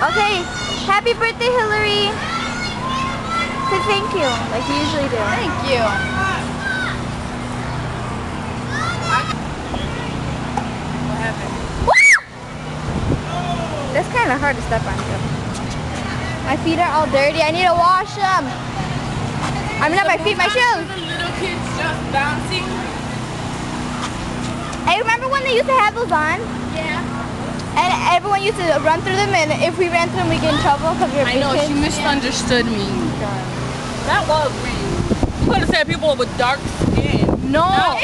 Okay, happy birthday, Hilary. Say thank you, like you usually do. Thank you. What happened? That's kind of hard to step on. My feet are all dirty. I need to wash them. I mean, not my feet, my shoes. The little kids just bouncing. Hey, remember when they used to have those on? Yeah. And everyone used to run through them, and if we ran through them, we get in trouble because we were I know, kids. she misunderstood me. That was me. You could have said people with dark skin. No. That